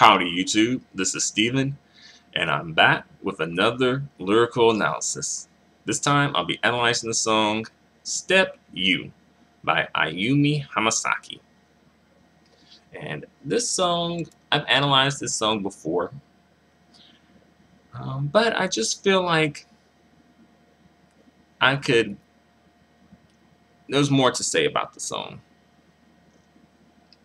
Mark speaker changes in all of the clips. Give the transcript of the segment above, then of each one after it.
Speaker 1: Howdy YouTube, this is Steven, and I'm back with another lyrical analysis. This time I'll be analyzing the song Step You by Ayumi Hamasaki. And this song, I've analyzed this song before, um, but I just feel like I could, there's more to say about the song.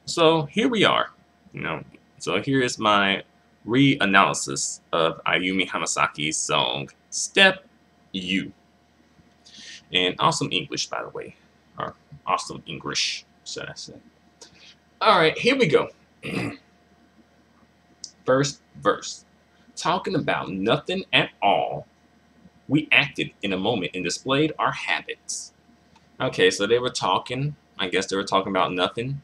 Speaker 1: So here we are, you know, so here is my reanalysis of Ayumi Hamasaki's song Step You. And awesome English, by the way. Or awesome English, should I say. Alright, here we go. First verse. Talking about nothing at all, we acted in a moment and displayed our habits. Okay, so they were talking. I guess they were talking about nothing.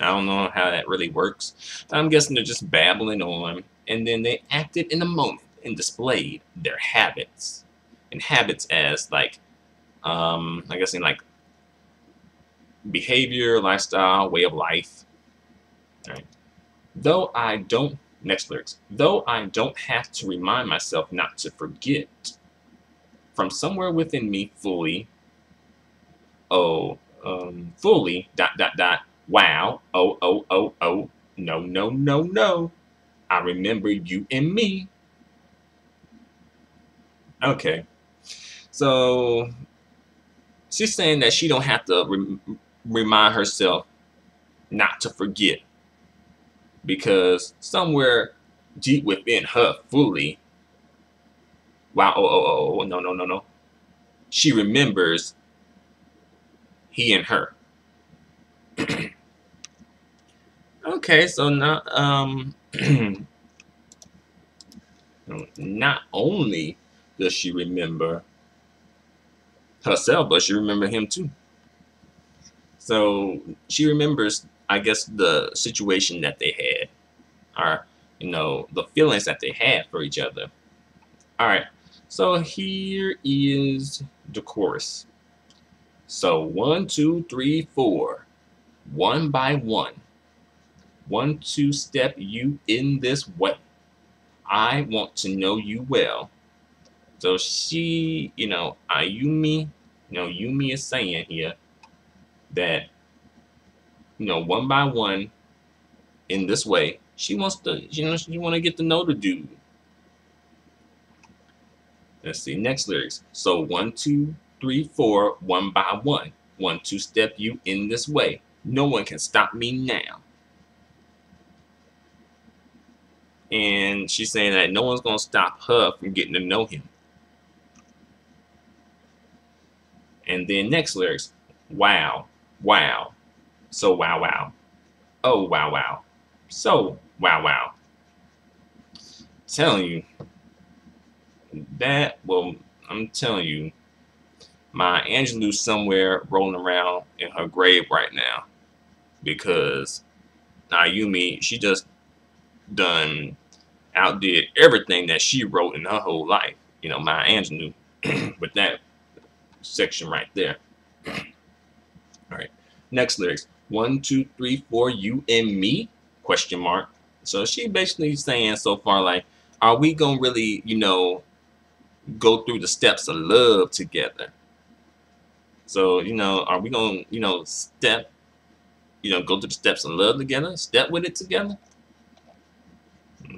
Speaker 1: I don't know how that really works. I'm guessing they're just babbling on, and then they acted in a moment and displayed their habits. And habits as like, um, I guess in like behavior, lifestyle, way of life. Right. Though I don't, next lyrics, though I don't have to remind myself not to forget, from somewhere within me fully, oh, um, fully, dot, dot, dot, Wow. Oh, oh, oh, oh. No, no, no, no. I remember you and me. Okay. So she's saying that she don't have to re remind herself not to forget because somewhere deep within her fully wow oh oh oh, oh no no no no she remembers he and her Okay, so not um not only does she remember herself, but she remember him too. So she remembers, I guess, the situation that they had, or you know, the feelings that they had for each other. All right, so here is the chorus. So one, two, three, four, one by one one two step you in this way. I want to know you well. So she, you know, Ayumi, you know, Yumi is saying here that, you know, one by one, in this way, she wants to, you know, she want to get to know the dude. Let's see, next lyrics. So one, two, three, four, one by one. One, two step you in this way. No one can stop me now. And she's saying that no one's going to stop her from getting to know him. And then next lyrics, wow, wow, so wow, wow, oh, wow, wow, so wow, wow. telling you, that, well, I'm telling you, Maya Angelou's somewhere rolling around in her grave right now because Ayumi, she just done outdid everything that she wrote in her whole life. You know, Maya Angelou with that section right there. All right. Next lyrics. One, two, three, four, you and me? Question mark. So she basically saying so far like, are we gonna really, you know, go through the steps of love together? So, you know, are we gonna, you know, step, you know, go through the steps of love together? Step with it together?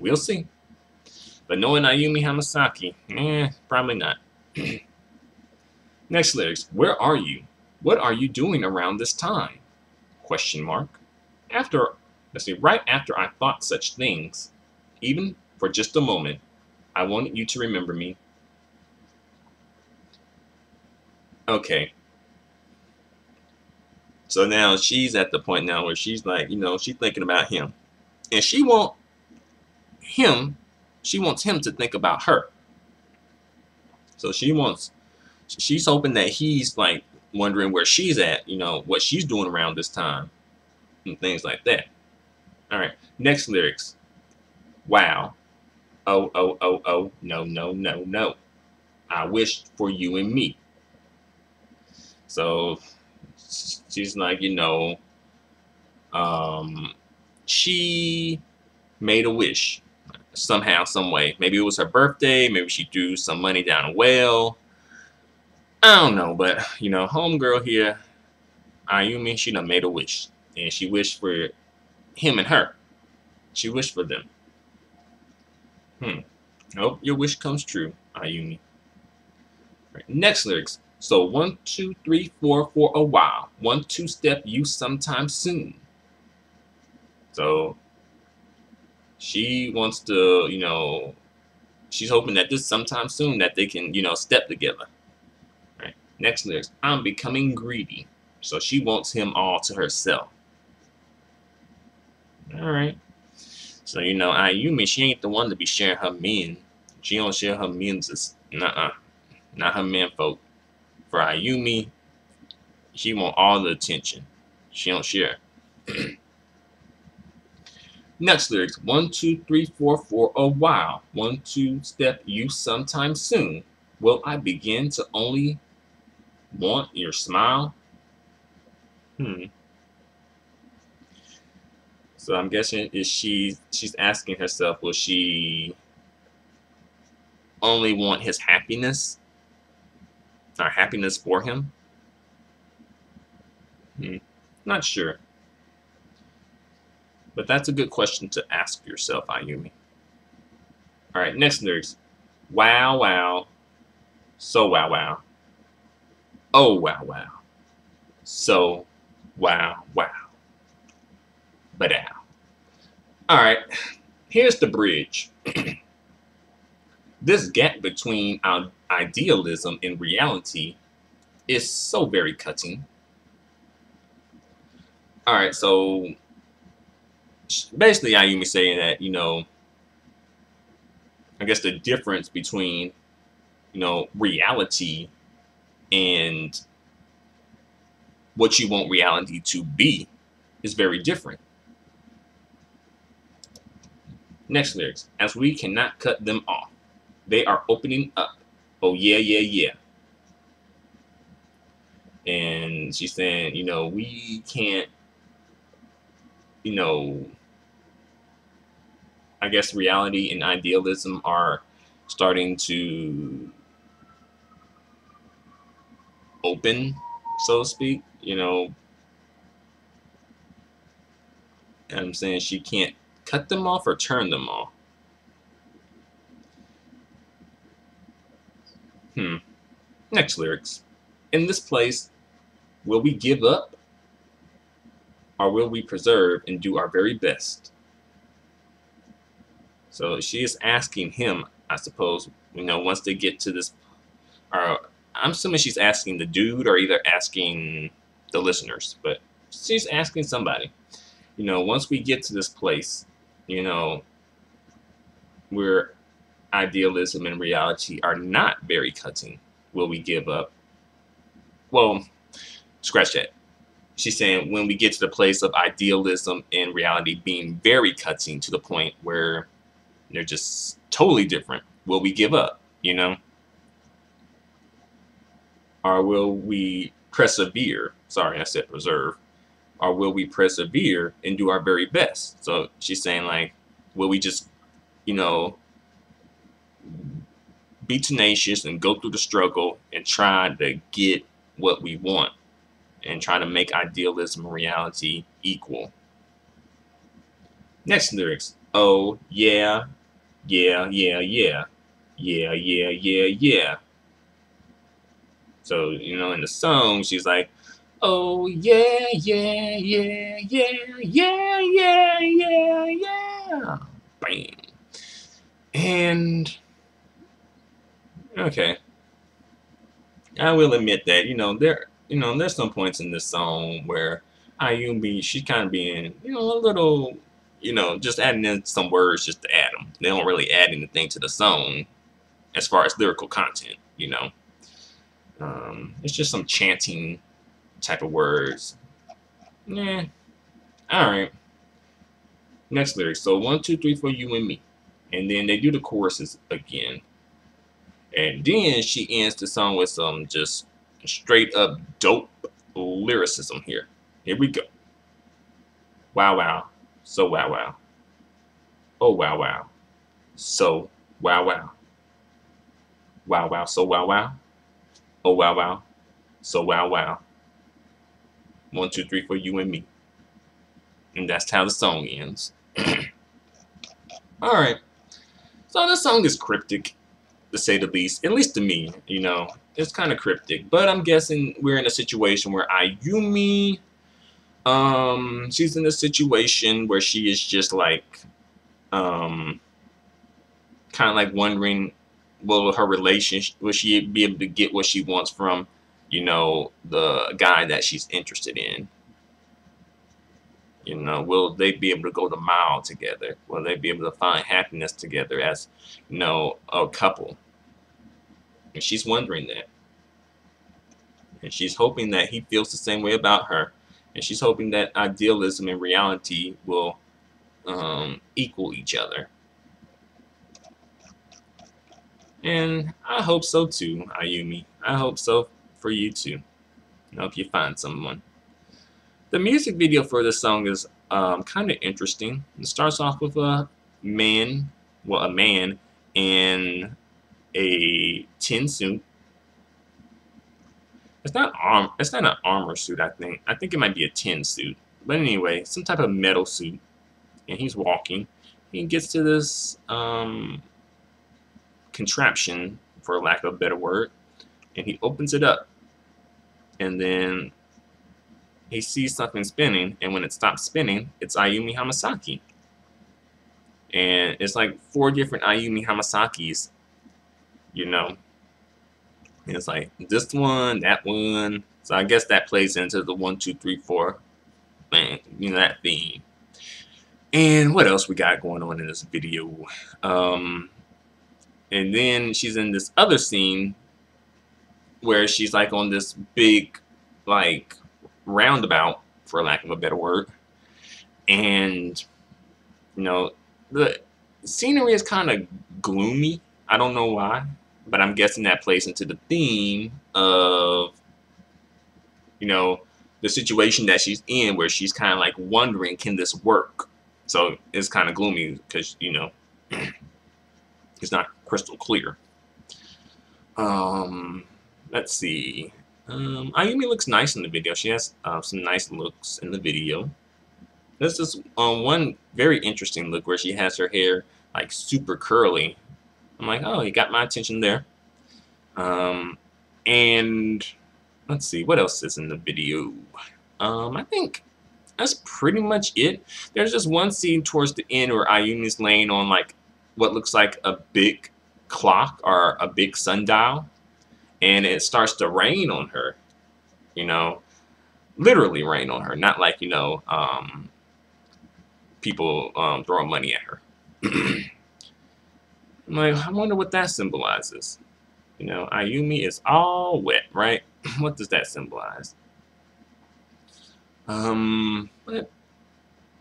Speaker 1: We'll see. But knowing Ayumi Hamasaki, eh, probably not. Next lyrics. Where are you? What are you doing around this time? Question mark. After, let's see, right after I thought such things, even for just a moment, I wanted you to remember me. Okay. So now she's at the point now where she's like, you know, she's thinking about him. And she won't him, she wants him to think about her. So she wants, she's hoping that he's like wondering where she's at, you know, what she's doing around this time and things like that. All right, next lyrics. Wow. Oh, oh, oh, oh, no, no, no, no. I wish for you and me. So she's like, you know, um, she made a wish somehow, some way. Maybe it was her birthday. Maybe she threw some money down a well. I don't know, but you know, homegirl here, Ayumi, she done made a wish, and she wished for him and her. She wished for them. Hmm. Hope your wish comes true, Ayumi. Right, next lyrics. So one, two, three, four for a while. One, two step you sometime soon. So she wants to, you know, she's hoping that this sometime soon that they can, you know, step together. Right. Next lyrics. I'm becoming greedy. So she wants him all to herself. Alright. So, you know, Ayumi, she ain't the one to be sharing her men. She don't share her men's. Nuh-uh. Not her men folk. For Ayumi, she want all the attention. She don't share. Next lyrics. One, two, three, four, for a while. One, two, step you sometime soon. Will I begin to only want your smile? Hmm. So I'm guessing is she she's asking herself, will she only want his happiness? Or happiness for him? Hmm. Not sure. But that's a good question to ask yourself, Ayumi. Alright, next lyrics. Wow, wow. So wow, wow. Oh, wow, wow. So, wow, wow. But ow. Alright, here's the bridge. this gap between our idealism and reality is so very cutting. Alright, so basically Ayumi saying that, you know, I guess the difference between, you know, reality and what you want reality to be is very different. Next lyrics. As we cannot cut them off, they are opening up. Oh, yeah, yeah, yeah. And she's saying, you know, we can't, you know, I guess reality and idealism are starting to open, so to speak. You know, I'm saying she can't cut them off or turn them off. Hmm. Next lyrics. In this place, will we give up? Or will we preserve and do our very best? So she is asking him, I suppose, you know, once they get to this, or I'm assuming she's asking the dude or either asking the listeners, but she's asking somebody. You know, once we get to this place, you know, where idealism and reality are not very cutting, will we give up? Well, scratch that. She's saying when we get to the place of idealism and reality being very cutting to the point where they're just totally different. Will we give up, you know? Or will we persevere? Sorry, I said preserve. Or will we persevere and do our very best? So she's saying, like, will we just, you know, be tenacious and go through the struggle and try to get what we want and try to make idealism and reality equal. Next lyrics. Oh, yeah, yeah, yeah, yeah, yeah, yeah, yeah, yeah. So, you know, in the song, she's like, oh, yeah, yeah, yeah, yeah, yeah, yeah, yeah, yeah. Bam. And, okay. I will admit that, you know, there, you know, there's some points in this song where Ayumi, she's kind of being, you know, a little you know, just adding in some words just to add them. They don't really add anything to the song as far as lyrical content, you know. Um, it's just some chanting type of words. Yeah. Alright. Next lyric. So one, two, three for you and me. And then they do the choruses again. And then she ends the song with some just straight up dope lyricism here. Here we go. Wow, wow. So wow wow. Oh wow wow. So wow wow. Wow wow so wow wow. Oh wow wow. So wow wow. One, two, three for you and me. And that's how the song ends. Alright. So this song is cryptic, to say the least. At least to me, you know. It's kind of cryptic. But I'm guessing we're in a situation where Ayumi, um, she's in a situation where she is just like, um, kind of like wondering, will her relationship, will she be able to get what she wants from you know, the guy that she's interested in. You know, will they be able to go the mile together? Will they be able to find happiness together as, you know, a couple? And she's wondering that. And she's hoping that he feels the same way about her. And she's hoping that idealism and reality will um, equal each other. And I hope so too, Ayumi. I hope so for you too. Know, if you find someone. The music video for this song is um, kind of interesting. It starts off with a man, well, a man in a tin suit. It's not arm. It's not an armor suit. I think. I think it might be a tin suit. But anyway, some type of metal suit, and he's walking. He gets to this um, contraption, for lack of a better word, and he opens it up and then he sees something spinning and when it stops spinning it's Ayumi Hamasaki and it's like four different Ayumi Hamasakis you know and it's like this one that one. So I guess that plays into the one two three four thing, you know that theme. And what else we got going on in this video? Um and then she's in this other scene where she's like on this big like roundabout for lack of a better word. And you know the scenery is kind of gloomy. I don't know why but I'm guessing that plays into the theme of you know the situation that she's in where she's kind of like wondering can this work so it's kind of gloomy because you know it's not crystal clear um let's see. Um, Ayumi looks nice in the video. She has uh, some nice looks in the video. There's this um, one very interesting look where she has her hair like super curly. I'm like, oh, you got my attention there. Um, and let's see, what else is in the video? Um, I think that's pretty much it. There's just one scene towards the end where Ayumi's laying on like what looks like a big clock or a big sundial and it starts to rain on her, you know, literally rain on her, not like, you know, um, people um, throwing money at her. I'm like, I wonder what that symbolizes. You know, Ayumi is all wet, right? what does that symbolize? Um, but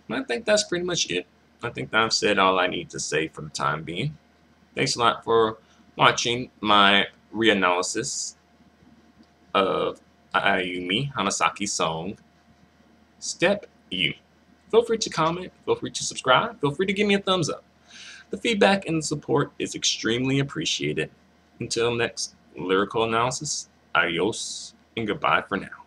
Speaker 1: I think that's pretty much it. I think that I've said all I need to say for the time being. Thanks a lot for watching my reanalysis of Ayumi Hamasaki's song Step You. Feel free to comment, feel free to subscribe, feel free to give me a thumbs up. The feedback and support is extremely appreciated. Until next lyrical analysis, adios and goodbye for now.